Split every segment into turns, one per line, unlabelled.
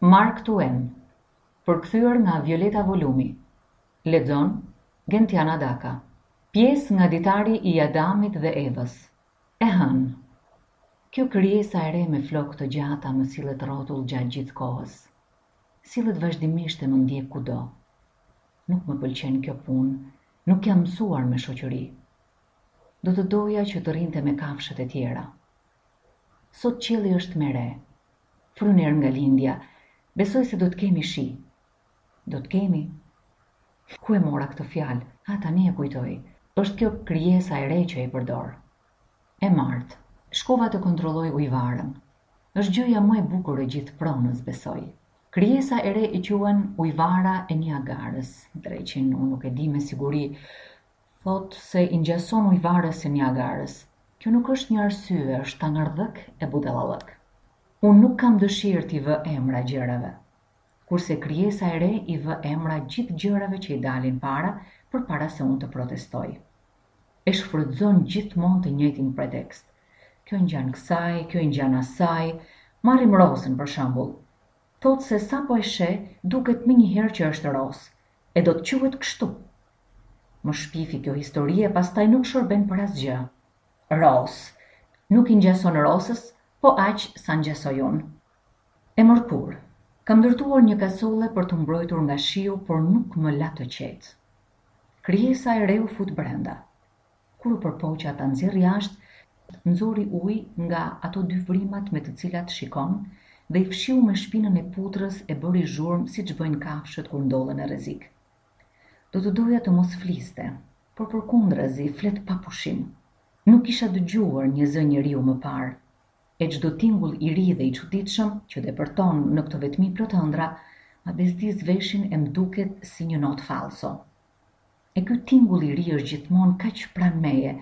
Mark Twain, përkthyer nga Violeta Volumi, lexon, Gentiana Daka. Pjesë nga Ditari i Adamit dhe Evës. E hënë. Kjo krijesa e re me flokë të gjata më sillet rrotull gjatë gjithë kohës. Sillet vazhdimisht e më ndjek kudo. Nuk më pëlqen kjo punë, nuk jam mësuar me shoqëri. Do të doja që të rrinte me kafshët e tjera. Sot qielli është me re. Fryn erë nga lindja. Besoj se do të kemi shi. Do të kemi. Ku e mora këtë fjalë? Ah, tani e kujtoj. Është kjo krijesa e re që e përdor. E martë. Shkova të kontrolloj ujëvarën. Është gjëja më e bukur e gjithë pronës, besoj. Krijesa e re e quan Ujëvara e Niagarës. Dreqin, unë nuk e di me siguri. Thotë se i ngjason ujëvarës së Niagarës. Kjo nuk është një arsye, është fandërllëk e budallallëk. Unë nuk kam dëshirë t'i vë emra gjërave. Kurse krijesa e re i vë emra gjithë gjërave që i dalin para përpara se unë të protestoj. E shfrytëzon gjithmonë të njëjtin pretekst. Kjo i ngjan kësaj, kjo i ngjan asaj. Marrim rosën, për shembull. Thotë se sapo e sheh, duket menjëherë që është rosë. E do të quhet kështu. Më shpifi kjo histori e pastaj nuk shërben për asgjë. Rosë, nuk i ngjason rosës po aq sa ngjasoj unë. E mërkurë, kam ndërtuar një kasolle për t'u mbrojtur nga shiu por nuk më la të qetë. Krijesa e re u fut brenda. Kur u përpoqa ta nxjerr jashtë, nxori ujë nga ato dy vrimat me të cilat shikon dhe i fshiu me shpinën e putrës e bëri zhurmë siç bëjnë kafshët kur ndodhen në rrezik. Do të doja të mos fliste, por përkundrazi flet pa pushim. Nuk kisha dëgjuar një zë njeriu më parë, e çdo tingull i ri dhe i çuditshëm që depërton në këtë vetmi plot ëndrra, ma bezdis veshin e m'duket si një notë fallso. E ky tingull i ri është gjithmonë kaq pranë meje,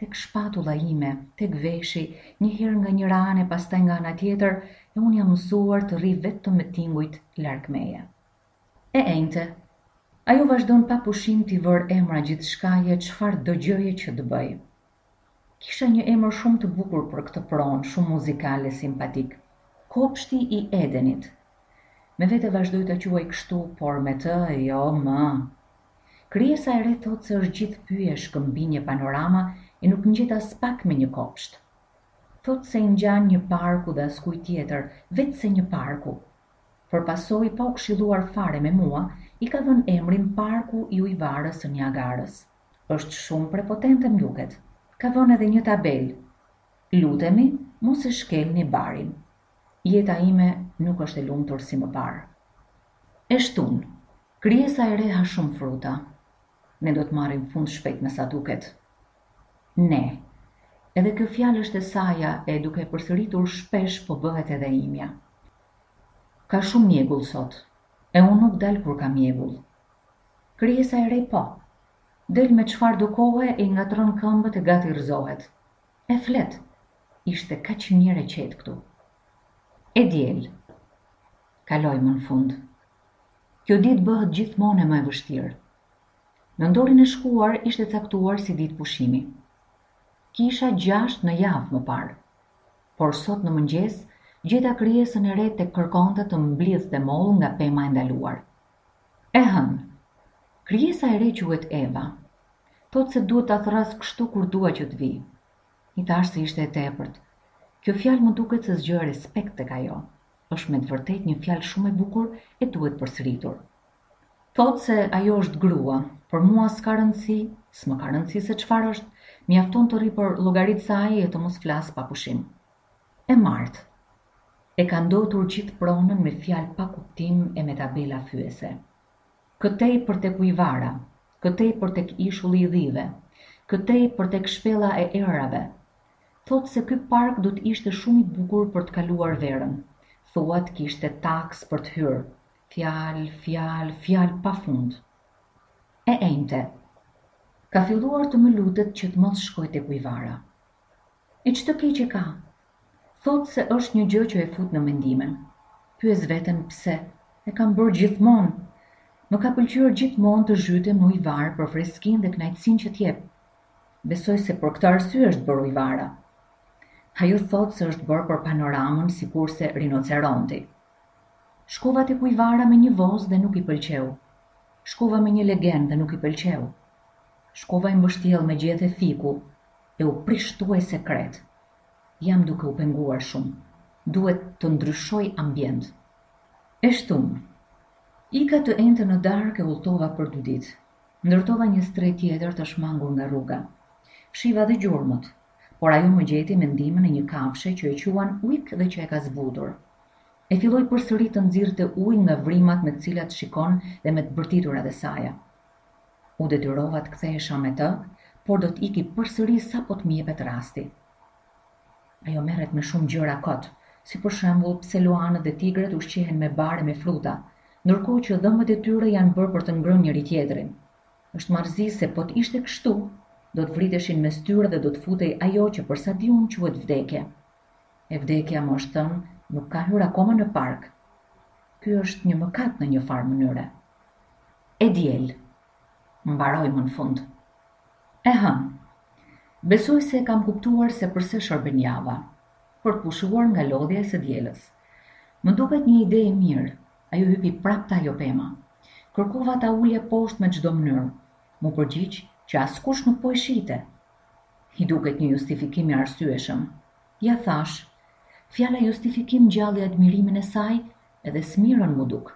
tek shpatulla ime, tek veshi, një herë nga njëra anë e pastaj nga ana tjetër, e unë jam mësuar të rri vetëm me tingujt larg meje. E enjte, ajo vazhdon pa pushim t'i vërë emra gjithçkaje çfarëdo gjëje që të bëj. Kisha një emër shumë të bukur për këtë pronë shumë muzikal e simpatik, Kopshti i Edenit. Me vete vazhdoj ta quaj kështu, por me të, jo më. Krijesa e re thotë se është gjithë pyje, shkëmbinj e panorama e nuk ngjet aspak me një kopsht. Thotë se i ngjan një parku dhe askujt tjetër, veçse një parku. Për pasojë, pa u këshilluar fare me mua, i ka vënë emrin Parku i Ujëvarës së Niagarës. Është shumë prepotente më duket. Ka vënë edhe një tabelë. Lutemi mos e shkelni barin. Jeta ime nuk është e lumtur si më parë. E shtunë, krijesa e re ha shumë fruta. Ne do të marrim fund shpejt me sa duket. Ne. Edhe kjo fjalë është e saja e duke e përsëritur shpesh po bëhet edhe e imja. Ka shumë mjegull sot. E unë nuk dal kur ka mjegull. Krijesa e re po. Del me çfarëdo kohe e i ngatërron këmbët e gati rrëzohet. E flet. Ishte kaq mirë e qetë këtu. E diel. Kaloi më në fund. Kjo ditë bëhet gjithmonë e më e vështirë. Nëntorin e shkuar ishte caktuar si ditë pushimi. Kisha gjashtë në javë më parë. Por sot në mëngjes gjeta krijesën e re tek kërkonte të mblidhte mollë nga pema e ndaluar. E hënë. Krijesa e re quhet Eva. Thotë se duhet ta thërras kështu kur dua që të vijë. I thashë se ishte e tepërt. Kjo fjalë më duket se zgjoi respekt tek ajo. Është me të vërtetë një fjalë shumë e bukur e duhet përsëritur. Thotë se ajo është grua, për mua s'ka rëndësi, s'më ka rëndësi se çfarë është, mjafton të rrijë për llogari të saj e të mos flasë pa pushim. E martë, E ka ndotur gjithë pronën me fjalë pa kuptim e me tabela fyese. Këtej për tek ujvara, këtej për tek ishulli i dhive, këtej për tek shpella e erave. Thotë se ky park do të ishte shumë i bukur për të kaluar verën. Thua të kishte taksë për të hyrë. Fjalë, fjalë, fjalë pa fund. E enjte, Ka filluar të më lutet që të mos shkoj tek ujvara. E ç'të keqe ka? Thotë se është një gjë që e fut në mendime. Pyes veten pse? E kam bërë gjithmonë! Më ka pëlqyer gjithmonë të zhytem në ujëvarë për freskinë dhe kënaqësinë që të jep. Besoj se për këtë arsye është bërë ujëvara. Ajo thotë se është bërë për panoramën sikurse rinoceronti. Shkova tek ujëvara me një vozë dhe nuk i pëlqeu. Shkova me një legen dhe nuk i pëlqeu. Shkova i mbështjellë me gjethe fiku. e u prish thuajse krejt. Jam duke u penguar shumë. Duhet të ndryshoj ambjent. E shtunë. Ika të enjten në darkë e udhëtova për dy ditë. Ndërtova një strehë tjetër të shmangur nga rruga. Fshiva dhe gjurmët. Por ajo më gjeti me ndihmën e një kafshe që e quan ujk dhe që e ka zbutur. E filloi përsëri të nxirrte ujë nga vrimat me të cilat shikon dhe me të bërtiturat e saja. U detyrova të kthehesha me të, por do të iki përsëri sapo të më jepet rasti. Ajo merret me shumë gjëra kot, si për shembull pse luanët dhe tigrat ushqehen me bar e me fruta, ndërkohë që dhëmbët e tyre janë bërë për të ngrënë njëri-tjetrin. Është marrëzi se po të ishte kështu, do të vriteshin mes tyre dhe do të futej ajo që për sa di unë quhet vdekje. E vdekja më është thënë nuk ka hyrë akoma në park. Ky është një mëkat në një farë mënyre. E diel. Mbaroi më në fund. E hënë. Besoj se e kam kuptuar se përse shërben java. Për të pushuar nga lodhja e së dielës. Më duket një ide e mirë. Ajo hypi prapë te ajo pema. Kërkova ta ulja poshtë me çdo mënyrë. M'u përgjigj që askush nuk po e shihte. I duket një justifikim i arsyeshëm. Ia thashë. Fjala justifikim ngjalli admirimin e saj edhe smirën m'u duk.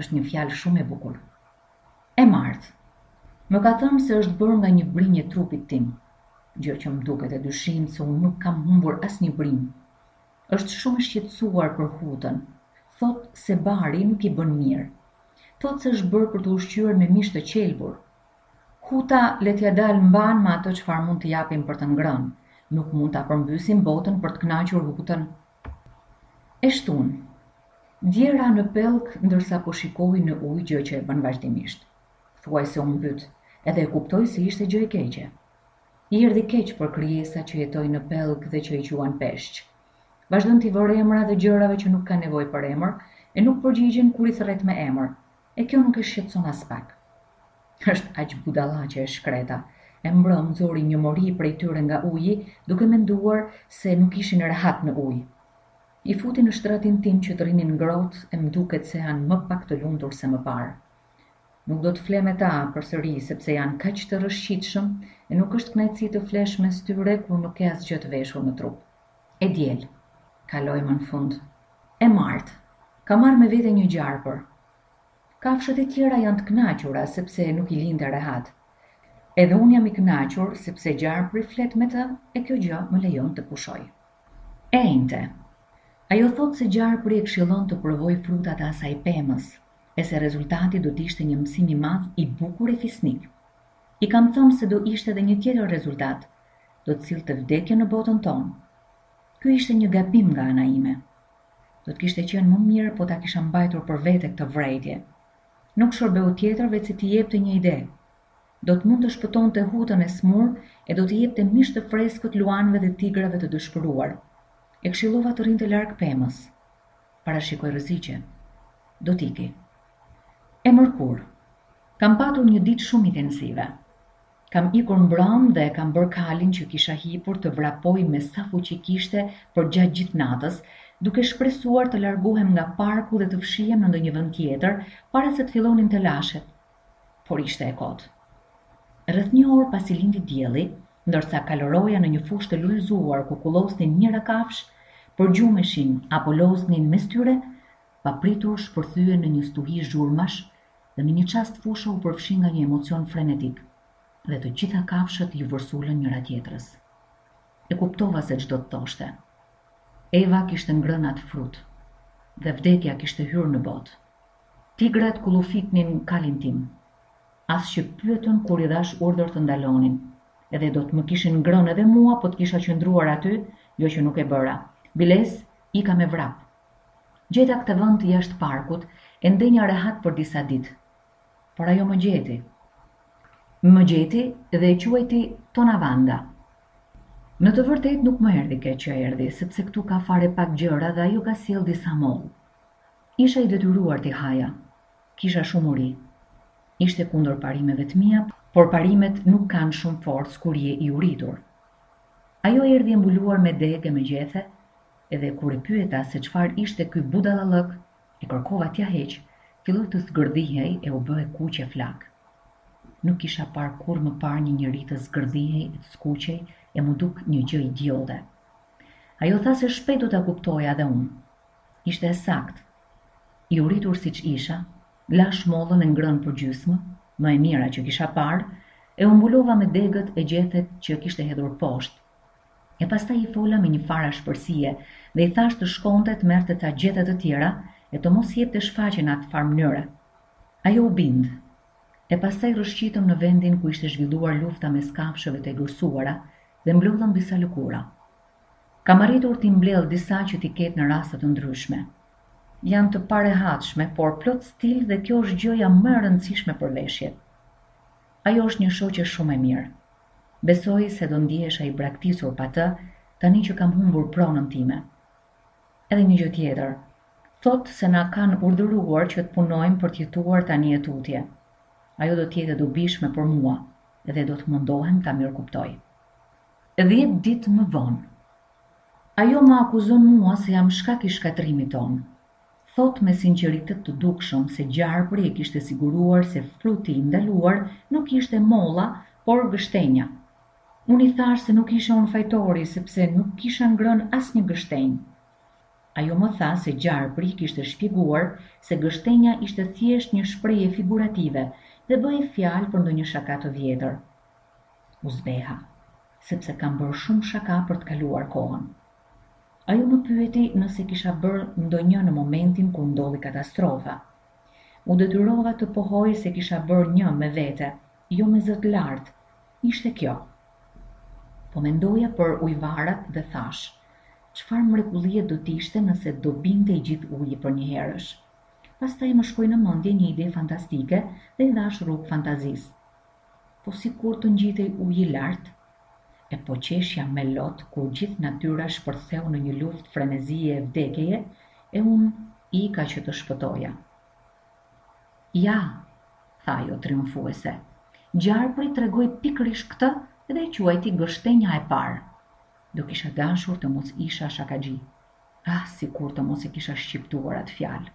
Është një fjalë shumë e bukur. E martë. Më ka thënë se është bërë nga një brinjë e trupit tim, gjë që më duket e dyshimtë se unë nuk kam humbur asnjë brinjë. Është shumë e shqetësuar për hutën. Thotë se bari nuk i bën mirë. Thotë se është bërë për t'u ushqyer me mish të qelbur. Huta le t'ia dalë mbanë me atë çfarë mund të japim për të ngrënë. Nuk mund ta përmbysim botën për të kënaqur hutën E shtunë, dje ra në pellg ndërsa po shikohej në ujë gjë që e bën vazhdimisht. Thuajse u mbyt, edhe e kuptoi se ishte gjë e keqe. I erdhi keq për krijesat që jetojnë në pellg dhe që i quan peshq. Vazhdon t'i vërë emra dhe gjërave që nuk kanë nevojë për emër e nuk përgjigjen kur i thërret me emër. E kjo nuk e shqetëson aspak. Është aq budallaqe e shkreta. E mbrëmë nxori një mori prej tyre nga uji, duke menduar se nuk ishin rehat në ujë. I futi në shtratin tim që të rrinin ngrohtë e m'duket se janë më pak të lumtur se më parë. Nuk do të fle me ta përsëri sepse janë kaq të rrëshqitshëm e nuk është kënaqësi të flesh mes tyre kur nuk ke asgjë të veshur në trup. E diel. Kaloi më në fund. E martë. Ka marrë me vete një gjarpër. Kafshët e tjera janë të kënaqura sepse nuk i linte rehat. Edhe unë jam i kënaqur sepse gjarpri flet me të e kjo gjë më lejon të pushoj. E enjte. Ajo thotë se gjarpri e këshillon të provojë frutat e asaj pemës e se rezultati do të ishte një mësim i madh i bukur e fisnik. I kam thënë se do ishte edhe një tjetër rezultat do të sillte vdekjen në botën tonë. Ky ishte një gabim nga ana ime. Do të kishte qenë më mirë po ta kisha mbajtur për vete këtë vërejtje. Nuk shërbeu tjetër veçse t'i jepte një ide. Do të mund të shpëtonte hutën e sëmurë e do t'i jepte mish të freskët luanëve dhe tigrave të dëshpëruar. E këshillova të rrinte larg pemës. Parashikoj rreziqe. Do t'iki. E mërkurë. Kam patur një ditë shumë intensive. Kam ikur mbrëmë dhe kam bërë kalin që kisha hipur të vrapojë me sa fuqi kishte përgjatë gjithë natës, duke shpresuar të largohem nga parku dhe të fshihem në ndonjë vend tjetër para se të fillonin telashet. Por ishte e kotë. Rreth një orë pasi lindi dielli, ndërsa kaloroja në një fushë të lulëzuar ku kullosnin mijëra kafshë, përgjumeshin apo loznin mes tyre, papritur shpërthyen në një stuhi zhurmash Dhe në një çast fusha u përfshi nga një emocion frenetik dhe të gjitha kafshët iu vërsulën njëra tjetrës. E kuptova se ç'do të thoshte. Eva kishte ngrënë atë frut. Dhe vdekja kishte hyrë në botë. Tigrat kullufitën kalin tim. As që pyetën kur i dhashë urdhër të ndalonin. Edhe do të më kishin ngrënë edhe mua po të kisha qëndruar aty, jo që nuk e bëra. Biles, ika me vrap, Gjeta këtë vend jashtë parkut e ndenja rehat për disa ditë. Por ajo më gjeti. Më gjeti dhe e quajti Tonavanda. Në të vërtetë nuk më erdhi keq që erdhi, sepse këtu ka fare pak gjëra dhe ajo ka sjellë disa mollë. Isha i detyruar t'i haja. Kisha shumë uri. Ishte kundër parimeve të mia, por parimet nuk kanë shumë forcë kur je i uritur. Ajo erdhi e mbuluar me degë e me gjethe, Edhe kur e pyeta se çfarë ishte ky budallallëk, e kërkova t'ia heq, filloi të zgërdhihej e u bë kuq e flakë. Nuk kisha parë kurrë më parë një njeri të zgërdhihej e të skuqej e m'u duk një gjë idiote. Ajo tha se shpejt do ta kuptoja dhe unë. Ishte e saktë. I uritur siç isha, lashë mollën e ngrënë përgjysmë, më e mira që kisha parë, e u mbulova me degët e gjethet që kishte hedhur poshtë, E pastaj i fola me një farë ashpërsie dhe i thashë të shkonte të merrte ca gjethe të tjera e të mos jepte shfaqje në atë farë mënyre. Ajo u bind. E pastaj rrëshqitëm në vendin ku ishte zhvilluar lufta mes kafshëve të egërsuara dhe mblodhëm disa lëkura. Kam arritur t'i mbledh disa që t'i ketë në raste të ndryshme. Janë të parehatshme, por plot stil dhe kjo është gjëja më e rëndësishme për veshjet. Ajo është një shoqe shumë e mirë. Besoj se do ndihesha i braktisur pa të, tani që kam humbur pronën time. Edhe një gjë tjetër, thotë se na kanë urdhëruar që të punojmë për të jetuar tani e tutje. Ajo do të jetë e dobishme për mua dhe do të mundohem ta mirëkuptoj. Dhjetë ditë më vonë, ajo më akuzon mua se jam shkak i shkatërrimit tonë. thotë me sinqeritet të dukshëm se gjarpri e kishte siguruar se fruti i ndaluar nuk ishte molla, por gështenja. Unë i thashë se nuk isha unë fajtori sepse nuk kisha ngrënë asnjë gështenjë. Ajo më tha se gjarpri i kishte shpjeguar se gështenja ishte thjesht një shprehje figurative dhe bëhej fjalë për ndonjë shaka të vjetër. U zbeha, sepse kam bërë shumë shaka për të kaluar kohën. Ajo më pyeti nëse kisha bërë ndonjë në momentin kur ndodhi katastrofa. U detyrova të pohoj se kisha bërë një me vete, jo me zë të lartë. Ishte kjo. Po mendoja për ujëvarat dhe thashë, Çfarë mrekullie do të ishte nëse do binte i gjithë uji përnjëherësh? Pastaj më shkoi në mendje një ide fantastike dhe i dhashë rrugë fantazisë. Po sikur të ngjitej uji lart? E po qeshja me lot kur gjithë natyra shpërtheu në një luftë frenezie e vdekjeje e unë ika që të shpëtoja. Ja! tha ajo triumfuese. Gjarpri tregoi pikërisht këtë dhe e quajti gështenja e parë. Do kisha dashur të mos isha shakaxhi. Ah, sikur të mos e kisha shqiptuar atë fjalë.